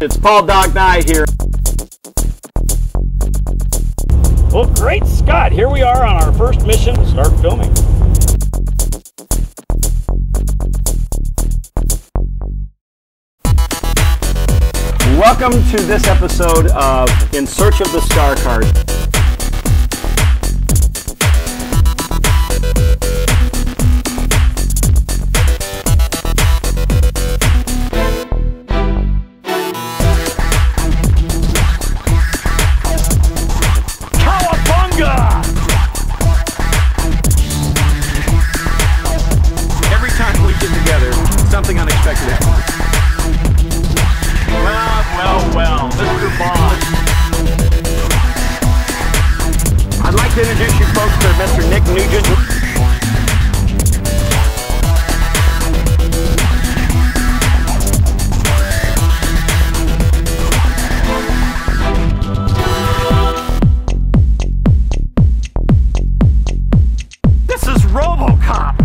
It's Paul Doc Nigh here. Well, great Scott. Here we are on our first mission to start filming. Welcome to this episode of In Search of the Star Cars. Well, well, well, Mr. Bond. I'd like to introduce you folks to Mr. Nick Nugent. This is RoboCop.